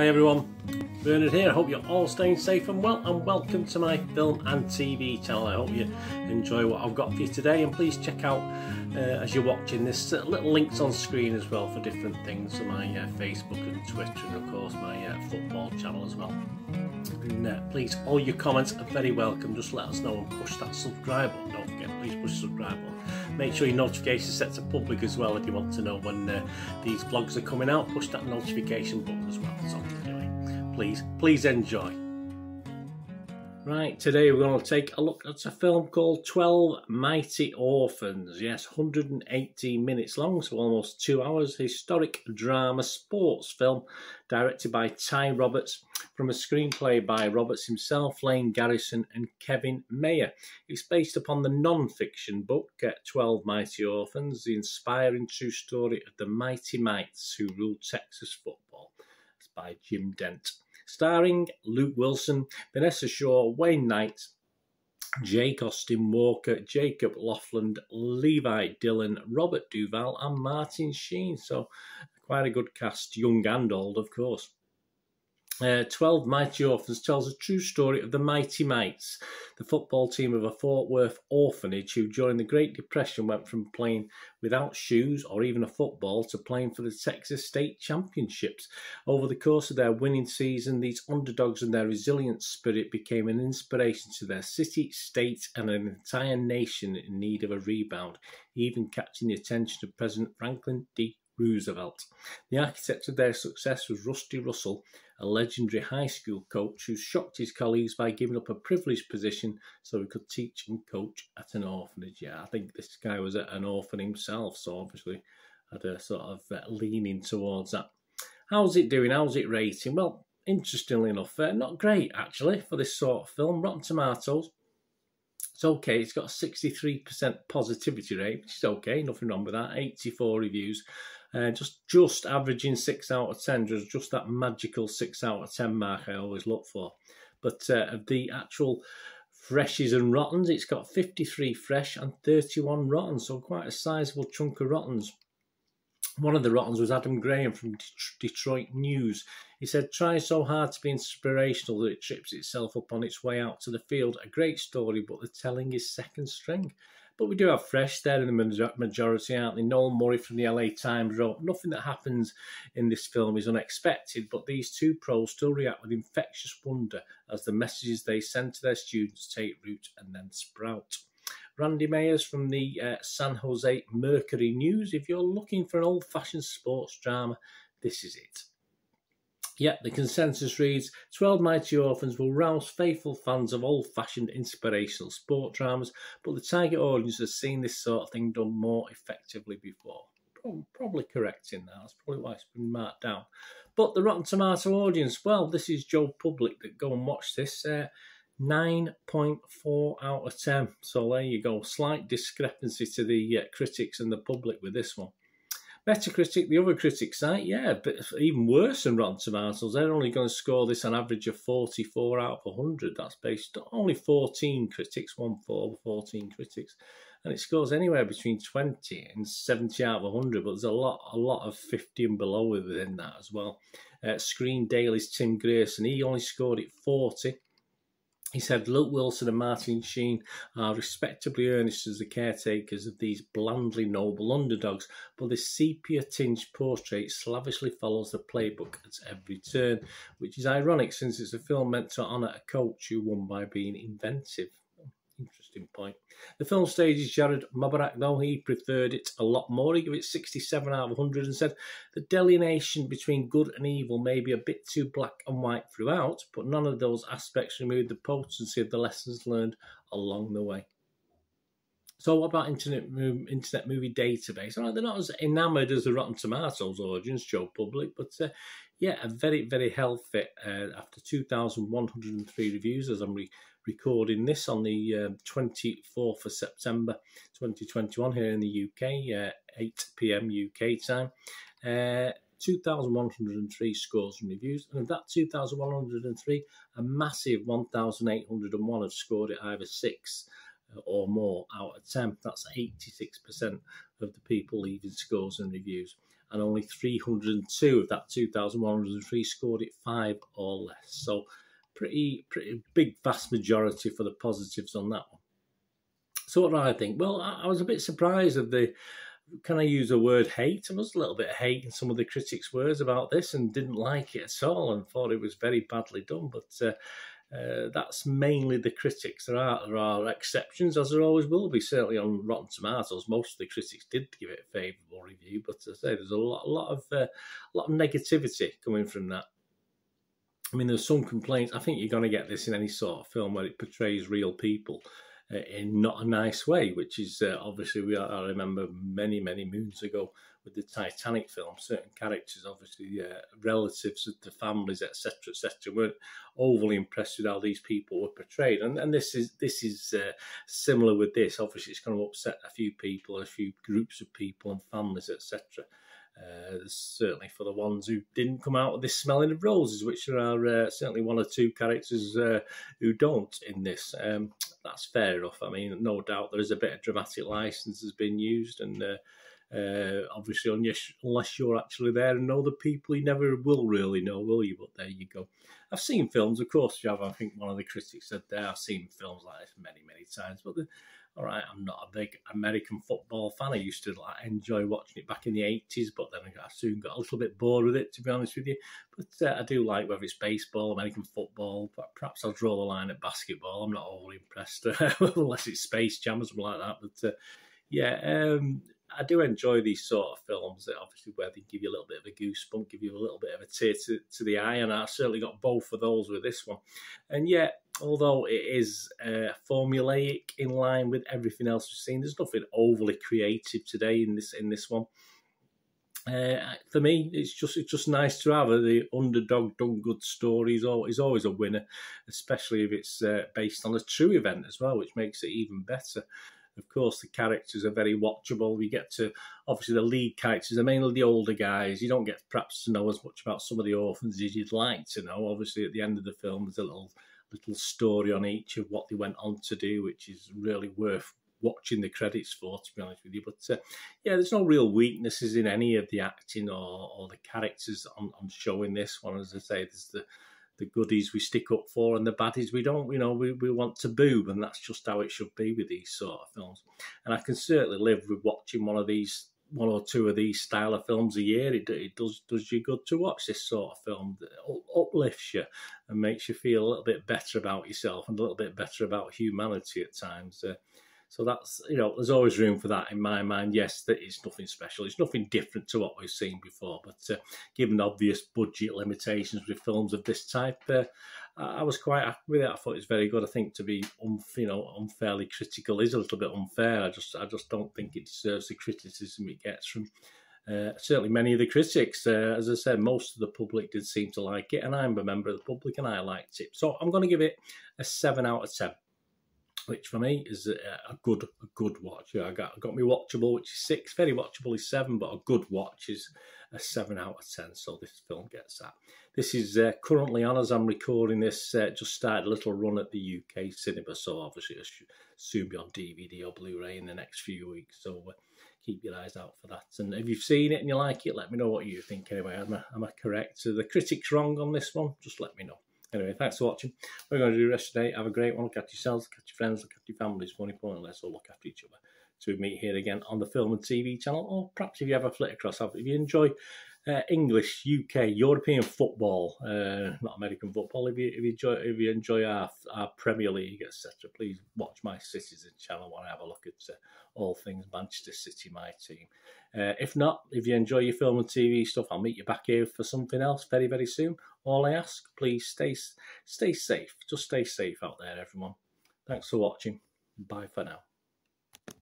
Hi everyone, Bernard here. I hope you're all staying safe and well and welcome to my film and TV channel. I hope you enjoy what I've got for you today and please check out uh, as you're watching this uh, little links on screen as well for different things on my uh, Facebook and Twitter and of course my uh, football channel as well. And uh, please, all your comments are very welcome. Just let us know and push that subscribe button. Don't forget, please push the subscribe button. Make sure your notification set to public as well if you want to know when uh, these vlogs are coming out. Push that notification button as well. So anyway, please, please enjoy. Right, today we're going to take a look at a film called 12 Mighty Orphans. Yes, 180 minutes long, so almost two hours. Historic drama sports film directed by Ty Roberts from a screenplay by Roberts himself, Lane Garrison, and Kevin Meyer. It's based upon the non fiction book 12 Mighty Orphans, the inspiring true story of the mighty mites who ruled Texas football. It's by Jim Dent starring Luke Wilson, Vinessa Shaw, Wayne Knight, Jake Austin Walker, Jacob Lofland, Levi Dylan, Robert Duvall, and Martin Sheen. So, quite a good cast, young and old, of course. Uh, 12 Mighty Orphans tells a true story of the Mighty Mites, the football team of a Fort Worth orphanage who, during the Great Depression, went from playing without shoes or even a football to playing for the Texas State Championships. Over the course of their winning season, these underdogs and their resilient spirit became an inspiration to their city, state, and an entire nation in need of a rebound, even catching the attention of President Franklin D. Roosevelt. The architect of their success was Rusty Russell, a legendary high school coach who shocked his colleagues by giving up a privileged position so he could teach and coach at an orphanage. Yeah, I think this guy was an orphan himself, so obviously had a sort of uh, leaning towards that. How's it doing? How's it rating? Well, interestingly enough, uh, not great actually for this sort of film. Rotten Tomatoes, it's okay. It's got a 63% positivity rate, which is okay. Nothing wrong with that. 84 reviews. Uh, just just averaging six out of ten, just just that magical six out of ten mark I always look for. But uh, of the actual freshes and rottens, it's got 53 fresh and 31 rotten, so quite a sizable chunk of rottens. One of the rottens was Adam Graham from Detroit News. He said, trying so hard to be inspirational that it trips itself up on its way out to the field. A great story, but the telling is second string. But we do have fresh there in the majority, aren't they? Noel Murray from the LA Times wrote, Nothing that happens in this film is unexpected, but these two pros still react with infectious wonder as the messages they send to their students take root and then sprout. Randy Myers from the uh, San Jose Mercury News. If you're looking for an old fashioned sports drama, this is it. Yet the consensus reads 12 Mighty Orphans will rouse faithful fans of old fashioned inspirational sport dramas, but the target audience has seen this sort of thing done more effectively before. Probably correct in that. That's probably why it's been marked down. But the Rotten Tomato audience, well, this is Joe Public that go and watch this. Uh, 9.4 out of 10. So there you go. Slight discrepancy to the uh, critics and the public with this one. Metacritic, the other critic site, yeah, but even worse than Rotten Tomatoes. They're only going to score this on average of 44 out of 100. That's based on only 14 critics, one four, 14 critics. And it scores anywhere between 20 and 70 out of 100, but there's a lot, a lot of 50 and below within that as well. Uh, Screen Daily's Tim Grierson, he only scored it 40 he said Luke Wilson and Martin Sheen are respectably earnest as the caretakers of these blandly noble underdogs, but this sepia tinged portrait slavishly follows the playbook at every turn, which is ironic since it's a film meant to honour a coach who won by being inventive. Interesting point. The film stage's Jared Mobarak, though, he preferred it a lot more. He gave it 67 out of 100 and said the delineation between good and evil may be a bit too black and white throughout, but none of those aspects removed the potency of the lessons learned along the way. So, what about Internet Internet Movie Database? They're not as enamoured as the Rotten Tomatoes audience, Joe Public, but uh, yeah, a very, very healthy uh, after 2,103 reviews as I'm re- recording this on the uh, 24th of September 2021 here in the UK, uh, 8 pm UK time. Uh, 2,103 scores and reviews, and of that 2,103, a massive 1,801 have scored it either six uh, or more out of 10. That's 86% of the people leaving scores and reviews. and only 302 of that 2,103 scored it five or less. So pretty pretty big vast majority for the positives on that one. So what do I think? Well, I, I was a bit surprised of the can I use the word hate? There was a little bit of hate in some of the critics' words about this and didn't like it at all and thought it was very badly done. But uh, uh, that's mainly the critics. There are there are exceptions, as there always will be. Certainly on Rotten Tomatoes, most of the critics did give it a favourable review, but as I say, there's a lot, a lot of uh, a lot of negativity coming from that. I mean, there's some complaints. I think you're going to get this in any sort of film where it portrays real people uh, in not a nice way, which is uh, obviously we are, I remember many many moons ago with the Titanic film, certain characters, obviously uh, relatives of the families, etc., etc., weren't overly impressed with how these people were portrayed, and and this is this is uh, similar with this. Obviously, it's going to upset a few people, a few groups of people and families, etc. Uh, certainly for the ones who didn't come out with this smelling of roses, which there are uh, certainly one or two characters uh, who don't in this. Um, that's fair enough. I mean, no doubt there is a bit of dramatic license has been used, and uh, uh, obviously, unless you're actually there and know the people, you never will really know, will you? But there you go. I've seen films, of course, have. I think one of the critics said there, I've seen films like this many, many times. But the, all right, I'm not a big American football fan. I used to like enjoy watching it back in the 80s, but then I soon got a little bit bored with it, to be honest with you. But uh, I do like whether it's baseball, American football, but perhaps I'll draw the line at basketball. I'm not overly impressed, unless it's Space Jam or something like that. But uh, yeah, um, I do enjoy these sort of films that obviously where they give you a little bit of a goosebump, give you a little bit of a tear to, to the eye, and I certainly got both of those with this one. And yet, although it is uh, formulaic in line with everything else we've seen, there's nothing overly creative today in this in this one. Uh, for me, it's just it's just nice to have the underdog done good story is always, always a winner, especially if it's uh, based on a true event as well, which makes it even better. Of course, the characters are very watchable. We get to obviously the lead characters are mainly the older guys. You don't get perhaps to know as much about some of the orphans as you'd like to know. Obviously, at the end of the film, there's a little little story on each of what they went on to do, which is really worth watching the credits for, to be honest with you. But uh, yeah, there's no real weaknesses in any of the acting or, or the characters on, on showing this one. As I say, there's the the goodies we stick up for and the baddies we don't. You know, we, we want to boob, and that's just how it should be with these sort of films. And I can certainly live with watching one of these, one or two of these style of films a year. It, it does does you good to watch this sort of film that uplifts you and makes you feel a little bit better about yourself and a little bit better about humanity at times. Uh, so that's you know, there's always room for that in my mind. Yes, that it's nothing special. It's nothing different to what we've seen before. But uh, given obvious budget limitations with films of this type, uh, I was quite happy with it. I thought it's very good. I think to be you know unfairly critical is a little bit unfair. I just I just don't think it deserves the criticism it gets from. Uh, certainly, many of the critics, uh, as I said, most of the public did seem to like it, and I'm a member of the public, and I liked it. So I'm going to give it a seven out of ten which for me is a, a good a good watch. Yeah, I got got me watchable, which is six. Very watchable is seven, but a good watch is a seven out of ten. So this film gets that. This is uh, currently on as I'm recording this. Uh, just started a little run at the UK cinema, so obviously it should soon be on DVD or Blu-ray in the next few weeks. So. Uh, keep your eyes out for that. And if you've seen it and you like it, let me know what you think anyway. Am I, am I correct? Are the critics wrong on this one? Just let me know. Anyway, thanks for watching. We're going to do the rest of the day. Have a great one. Look after yourselves, look after your friends, look after your families. More importantly, let's all look after each other. So we meet here again on the Film and TV channel, or perhaps if you ever flit across, if you enjoy uh, English, UK, European football, uh, not American football. If you, if you enjoy if you enjoy our our Premier League, etc., please watch my Citizen channel. To have a look at uh, all things Manchester City, my team. Uh, if not, if you enjoy your film and TV stuff, I'll meet you back here for something else very very soon. All I ask, please stay stay safe. Just stay safe out there, everyone. Thanks for watching. Bye for now.